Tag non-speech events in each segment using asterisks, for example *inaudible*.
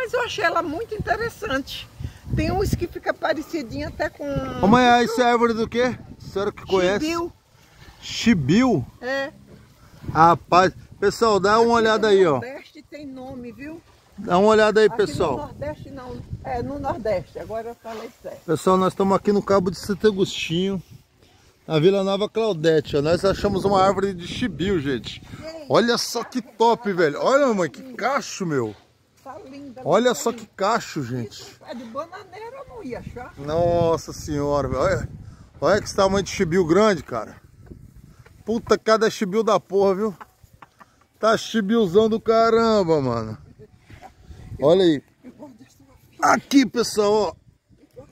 Mas eu achei ela muito interessante. Tem uns que fica parecidinho até com... Ô mãe, isso é árvore do quê? A senhora que conhece? Chibiu. Chibiu? É. Rapaz, pessoal, dá uma olhada aí, ó. Nordeste tem nome, viu? Dá uma olhada aí, Aqui pessoal. no Nordeste não. É, no Nordeste. Agora eu falei certo. Pessoal, nós estamos aqui no Cabo de Santo Agostinho, na Vila Nova Claudete. ó. Nós achamos uma árvore de chibiu, gente. Olha só que top, velho. Olha, mãe, que cacho, meu. Tá linda. Olha só que cacho, gente. É de bananeira eu não ia achar. Nossa senhora, velho. Olha, olha que esse tamanho de chibiu grande, cara. Puta, cada chibiu da porra, viu? Tá chibiuzão do caramba, mano. Olha aí. Aqui, pessoal, ó.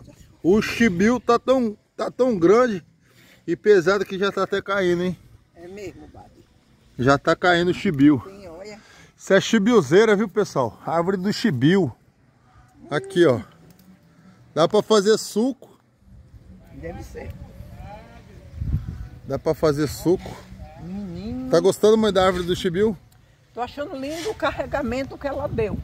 O chibiu tá tão, tá tão grande e pesado que já tá até caindo, hein? É mesmo, Babi. Já tá caindo o chibiu. Isso é chibiuzeira, viu, pessoal? Árvore do chibiu. Aqui, ó. Dá pra fazer suco. Deve ser. Dá pra fazer suco. Menino. Tá gostando, mãe, da árvore do chibiu? Tô achando lindo o carregamento que ela deu.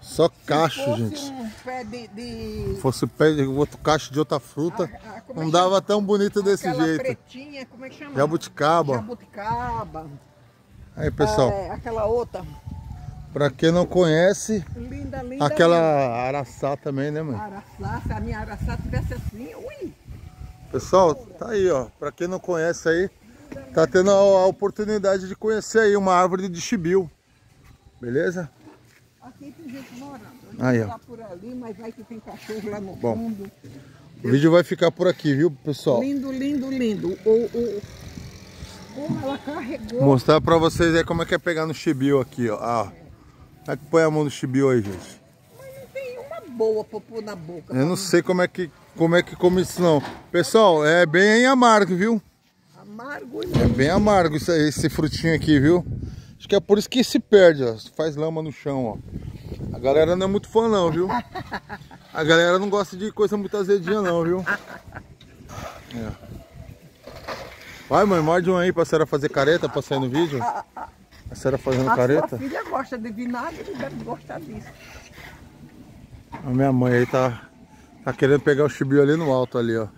Só cacho, Se fosse gente. um pé de... de... Se fosse pé de outro cacho de outra fruta, Ah, ah, como é não que dava tão bonito desse aquela jeito. pretinha, como é que chama? Jabuticaba. Jabuticaba. Aí, pessoal, É, aquela outra. pra quem não conhece, Linda, linda. aquela linda. araçá também, né, mãe? Araçá, se a minha araçá tivesse assim, ui. Pessoal, tá aí, ó. Pra quem não conhece aí, tá tendo a, a oportunidade de conhecer aí uma árvore de chibiu. Beleza? Aqui tem gente morando. Aí, ó. Por ali, mas vai que tem cachorro lá no Bom. fundo. O vídeo vai ficar por aqui, viu, pessoal? Lindo, lindo, lindo. O, o... Como ela carregou. Mostrar pra vocês aí como é que é pegar no chibiu aqui, ó. Ah, como é que põe a mão no chibiu aí, gente? Mas não tem uma boa pra pôr na boca. Eu não sei como é que como é que come isso não. Pessoal, é bem amargo, viu? Amargo e É bem amargo isso esse frutinho aqui, viu? Acho que é por isso que se perde, ó. Faz lama no chão, ó. A galera não é muito fã não, viu? *laughs* A galera não gosta de coisa muito azedinha não, viu? É. Vai, mãe, morde um aí pra senhora fazer careta pra sair no vídeo. A senhora fazendo a careta. sua filha gosta de vinagre e deve gostar disso. A minha mãe aí tá, tá querendo pegar o chibiu ali no alto ali, ó.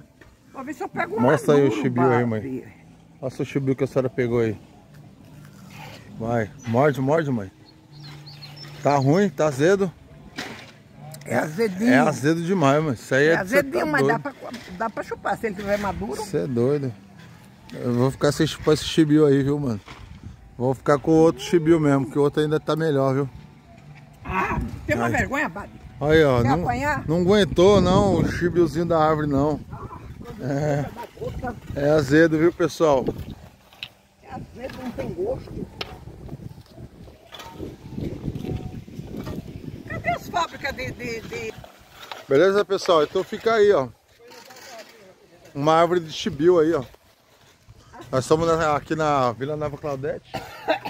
Pra ver se eu pego um Mostra aí o chibiu aí, mãe. Olha o chibiu que a senhora pegou aí. Vai, morde, morde, mãe. Tá ruim, tá azedo. É azedinho. É azedo demais, mãe. Isso aí é, É cê azedinho, tá mas dá pra, dá pra chupar. Se ele tiver maduro, Você é doido. Eu vou ficar sem chupar esse chibiu aí, viu, mano? Vou ficar com o outro chibiu mesmo, que o outro ainda tá melhor, viu? Ah, tem uma Ai. vergonha, Babi? Aí, ó. Não, não aguentou, não, o chibiuzinho da árvore, não. É, é azedo, viu, pessoal? É azedo, não tem gosto. Cadê as fábricas de... de, de... Beleza, pessoal? Então fica aí, ó. Uma árvore de chibiu aí, ó. Nós estamos aqui na Vila Nova Claudete.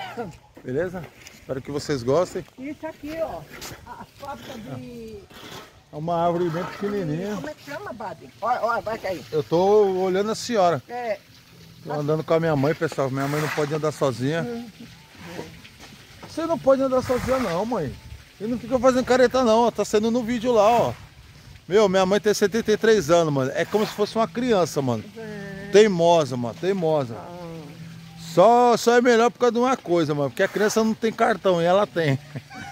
*coughs* Beleza? Espero que vocês gostem. Isso aqui, ó. As fábricas de... É uma árvore bem pequenininha. Como é que chama, Babi? Olha, olha, vai cair. Eu tô olhando a senhora. É, Tô andando com a minha mãe, pessoal. Minha mãe não pode andar sozinha. Você não pode andar sozinha não, mãe. E não fica fazendo careta não. Tá sendo no vídeo lá, ó. Meu, minha mãe tem 73 anos, mano. É como se fosse uma criança, mano. Teimosa, mano. Teimosa. Só, só é melhor por causa de uma coisa, mano. Porque a criança não tem cartão e ela tem.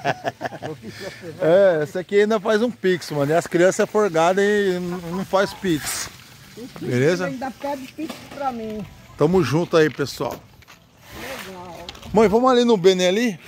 *laughs* é, essa aqui ainda faz um pix, mano. E as crianças é forgada e não faz pix. Beleza? ainda pede pix pra mim. Tamo junto aí, pessoal. Legal. Mãe, vamos ali no Bene ali?